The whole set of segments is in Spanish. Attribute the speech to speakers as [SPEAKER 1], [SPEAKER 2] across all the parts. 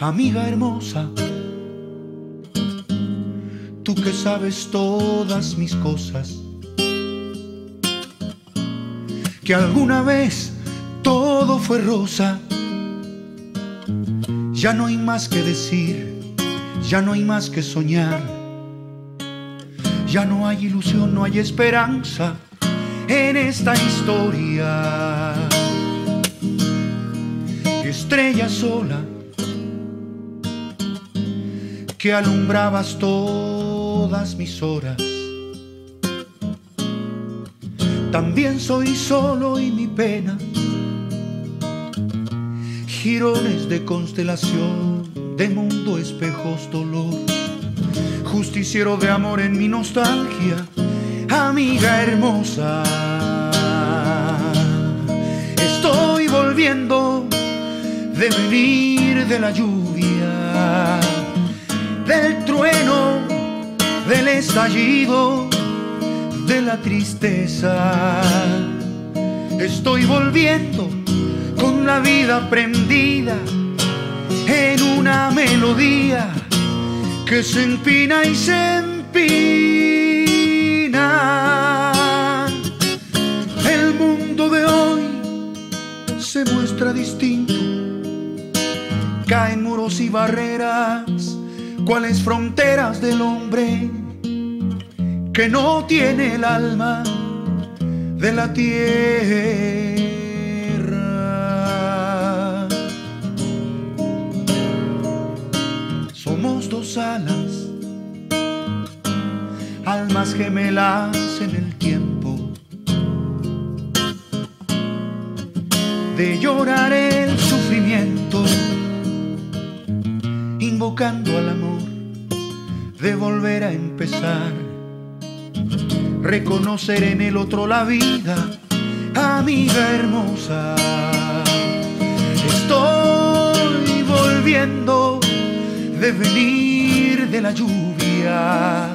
[SPEAKER 1] amiga hermosa, tú que sabes todas mis cosas, que alguna vez todo fue rosa, ya no hay más que decir, ya no hay más que soñar, ya no hay ilusión, no hay esperanza en esta historia. Estrella sola que alumbrabas todas mis horas. También soy solo y mi pena, girones de constelación, de mundo, espejos, dolor, justiciero de amor en mi nostalgia, amiga hermosa. Estoy volviendo de venir de la lluvia del trueno, del estallido, de la tristeza. Estoy volviendo con la vida prendida en una melodía que se empina y se empina. El mundo de hoy se muestra distinto, caen muros y barreras cuáles fronteras del hombre que no tiene el alma de la tierra. Somos dos alas, almas gemelas en el tiempo. De llorar el sufrimiento, invocando al amor de volver a empezar. Reconocer en el otro la vida, amiga hermosa. Estoy volviendo de venir de la lluvia,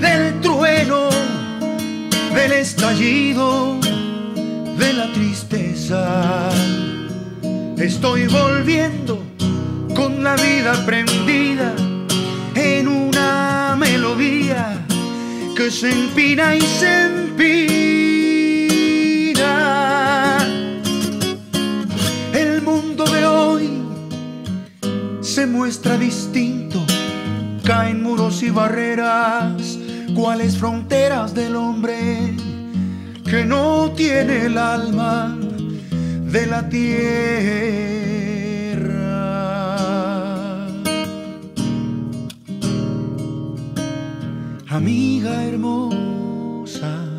[SPEAKER 1] del trueno, del estallido, de la tristeza. Estoy volviendo con la vida prendida en una melodía que se empina y se empina. El mundo de hoy se muestra distinto, caen muros y barreras, cuáles fronteras del hombre que no tiene el alma de la tierra. amiga hermosa.